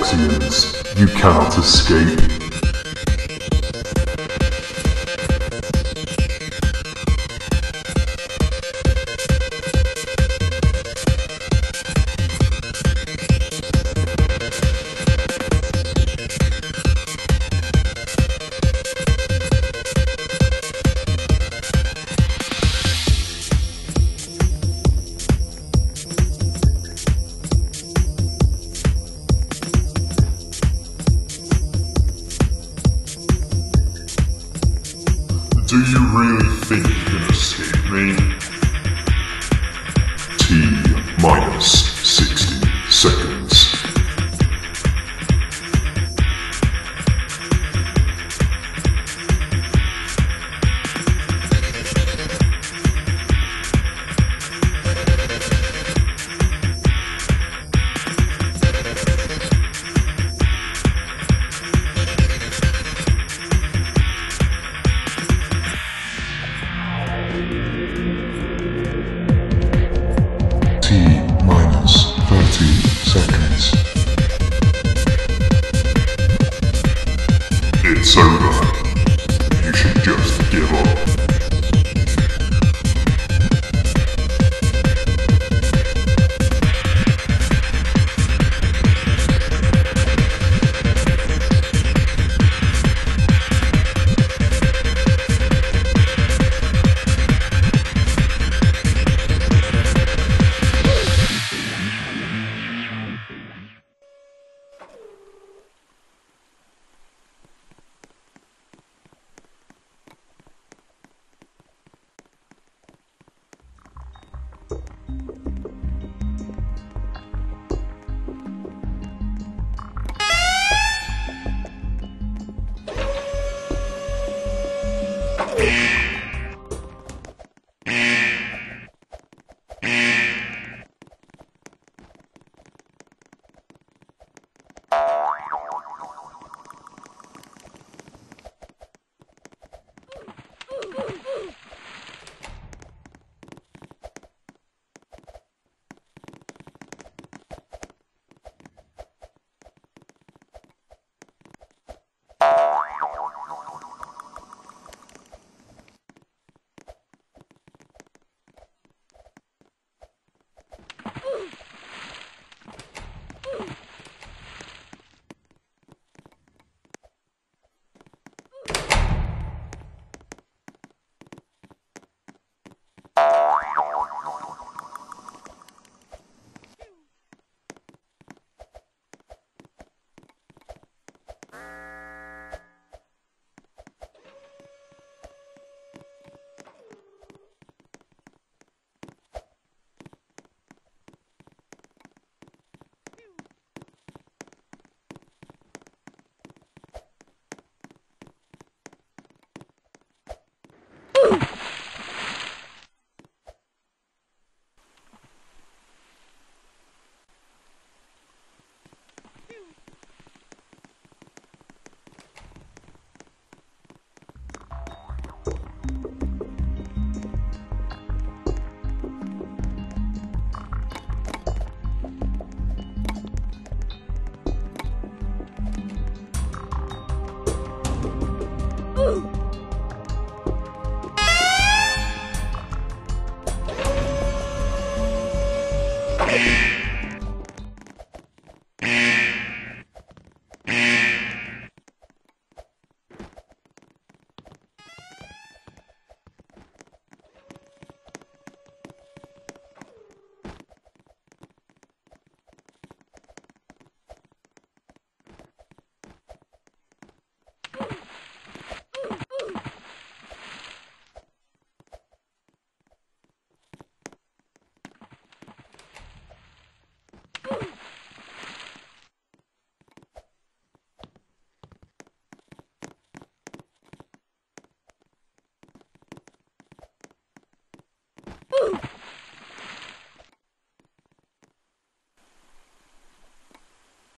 You cannot escape. T Bye.